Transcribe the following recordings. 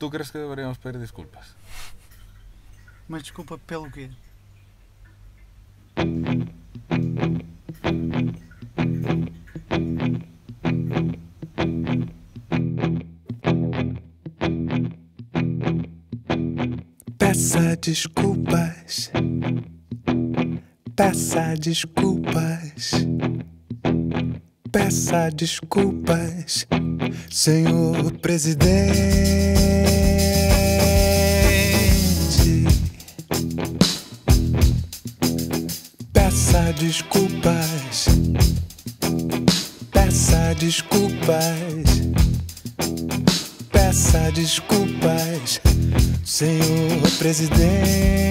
¿Tú crees que deberíamos pedir disculpas? Mas desculpa pelo quê? Peça desculpas. Peça desculpas. Peça desculpas, senhor presidente. Peça desculpas. Peça desculpas. Peça desculpas, senhor presidente.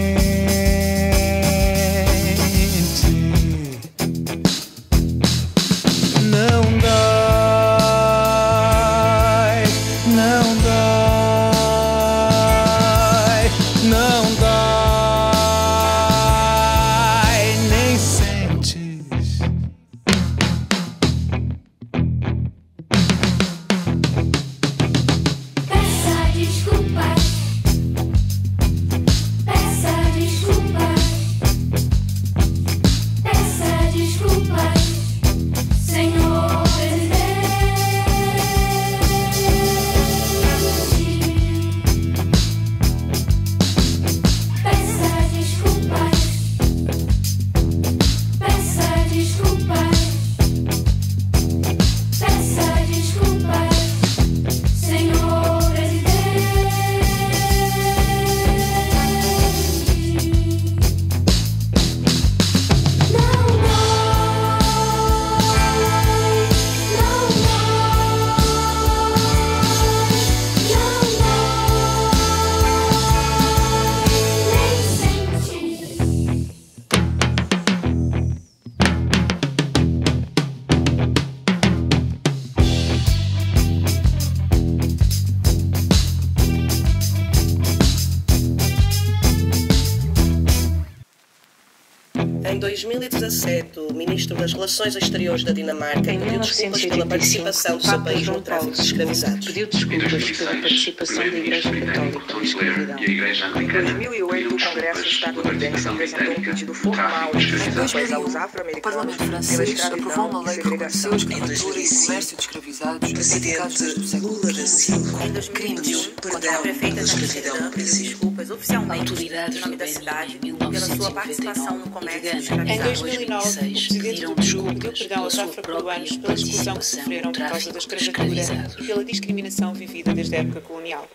Em 2017, o ministro das Relações Exteriores da Dinamarca Em pediu desculpas pela 1985, participação do seu país no tráfico de escravizados. pediu desculpas pela participação da Igreja Católica na escravidão. Em 2008, o Congresso estadunidense apresentou um pedido formal de desculpas aos O afro-americanos pela francês aprovou escravidão uma e lei que segregação. reconheceu a escravatura e o comércio de escravizados século Lula da Silva. Crimes contra a prefeita de Amsterdã pediu desculpas oficialmente Autoridades em nome da do cidade pela sua participação no 1999 comércio de Em escravizados. 2009, o presidente do Peru pediu perdão aos afro-peruanos pela expulsão que sofreram por causa da escravatura e pela discriminação vivida desde a época colonial.